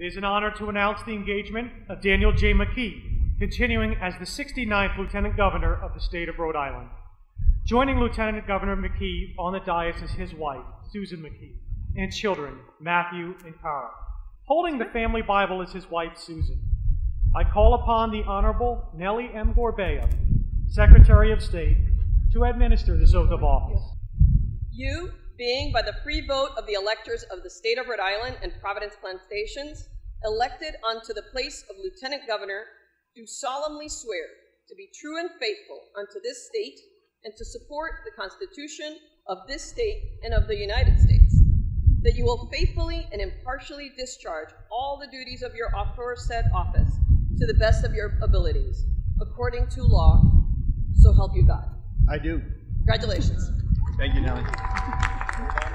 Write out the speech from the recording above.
It is an honor to announce the engagement of Daniel J. McKee, continuing as the 69th Lieutenant Governor of the state of Rhode Island. Joining Lieutenant Governor McKee on the dais is his wife, Susan McKee, and children, Matthew and Cara. Holding the family Bible is his wife, Susan. I call upon the Honorable Nellie M. Gorbea, Secretary of State, to administer this oath of office. You, being by the free vote of the electors of the state of Rhode Island and Providence Plantations, elected unto the place of Lieutenant Governor, do solemnly swear to be true and faithful unto this state and to support the Constitution of this state and of the United States, that you will faithfully and impartially discharge all the duties of your aforesaid office to the best of your abilities, according to law, so help you God. I do. Congratulations. Thank you, Nellie. Thanks, Cara.